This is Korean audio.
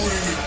오르는